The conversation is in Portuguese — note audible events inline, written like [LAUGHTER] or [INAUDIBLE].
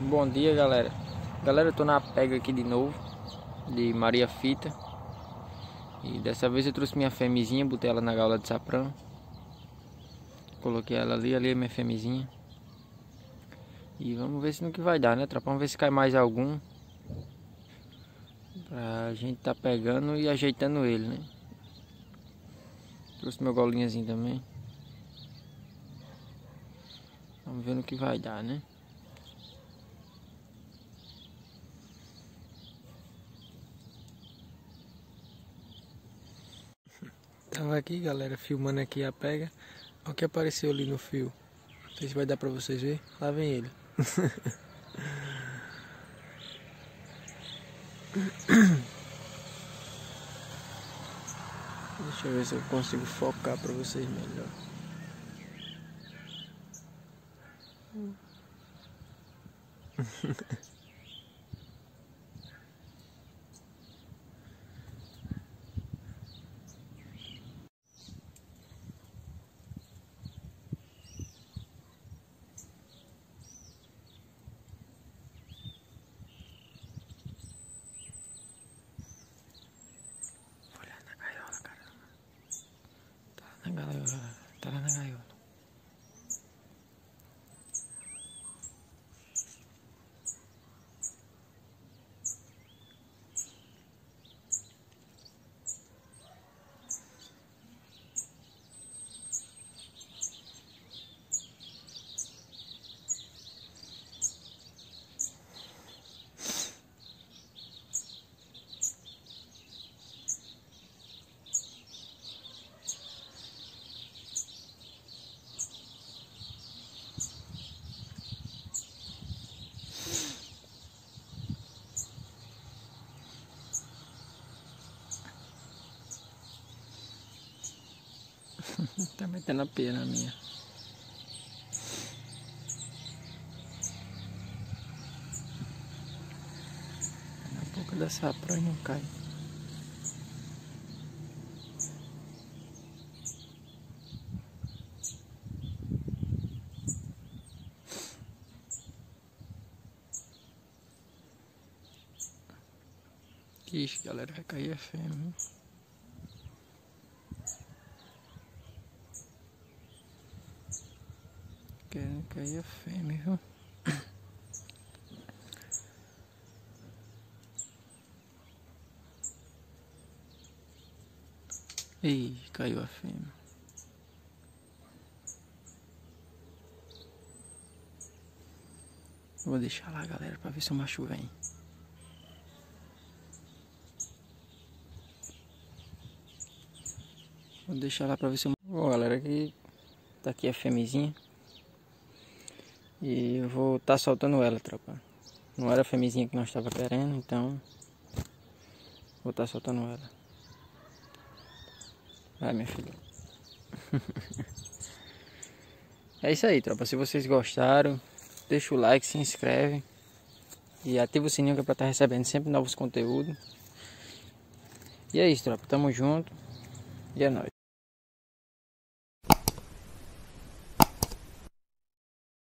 Bom dia, galera. Galera, eu tô na pega aqui de novo, de Maria Fita. E dessa vez eu trouxe minha fêmezinha, botei ela na gaula de saprão. Coloquei ela ali, ali é minha fêmezinha. E vamos ver se no que vai dar, né, tropa? Vamos ver se cai mais algum. Pra gente tá pegando e ajeitando ele, né? Trouxe meu golinhazinho também. Vamos ver no que vai dar, né? Tava aqui, galera, filmando aqui a pega. Olha o que apareceu ali no fio. Não sei se vai dar pra vocês ver. Lá vem ele. [COUGHS] Deixa eu ver se eu consigo focar pra vocês melhor. [LAUGHS] na gaiola. Tá lá na gaiola. Tá metendo a pena minha. Na boca dessa praia não cai. Ixi, galera, vai cair a fêmea. Querendo cair a fêmea, viu? Ih, caiu a fêmea. Vou deixar lá, galera, pra ver se o macho vem. Vou deixar lá pra ver se o... Bom, galera, aqui... Tá aqui a fêmeazinha. E eu vou estar tá soltando ela, tropa. Não era a fêmeazinha que nós estava querendo, então vou estar tá soltando ela. Vai, minha filha. [LAUGHS] é isso aí, tropa. Se vocês gostaram, deixa o like, se inscreve e ativa o sininho que é pra estar tá recebendo sempre novos conteúdos. E é isso, tropa. Tamo junto. E é nóis.